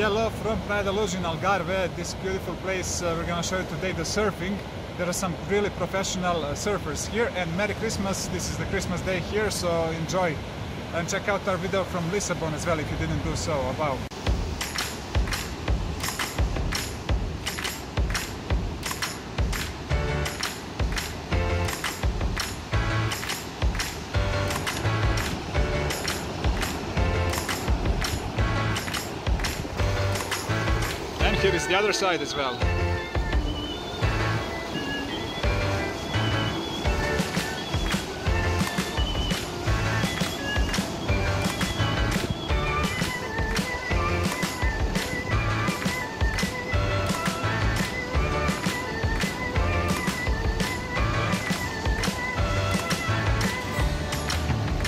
Hello from Praia da Luz in Algarve, this beautiful place. Uh, we're gonna show you today the surfing. There are some really professional uh, surfers here and Merry Christmas. This is the Christmas day here, so enjoy. And check out our video from Lisbon as well if you didn't do so. Wow. Here is the other side as well.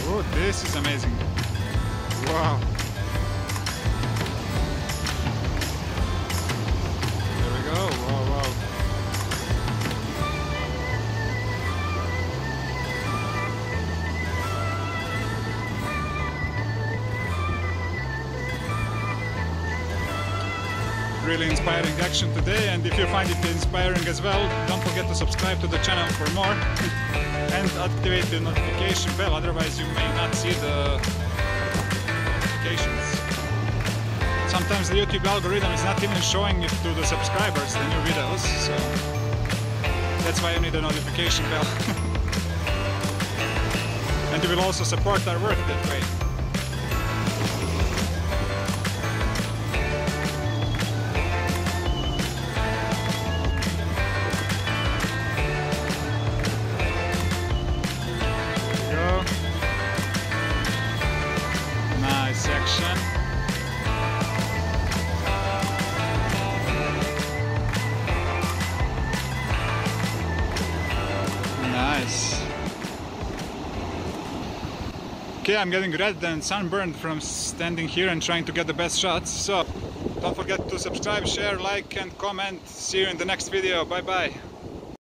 Oh, this is amazing. Wow. Really inspiring action today, and if you find it inspiring as well, don't forget to subscribe to the channel for more and activate the notification bell, otherwise, you may not see the notifications. Sometimes the YouTube algorithm is not even showing it to the subscribers, the new videos, so that's why you need a notification bell. and you will also support our work that way. Okay, I'm getting red and sunburned from standing here and trying to get the best shots. So don't forget to subscribe, share, like and comment. See you in the next video. Bye bye.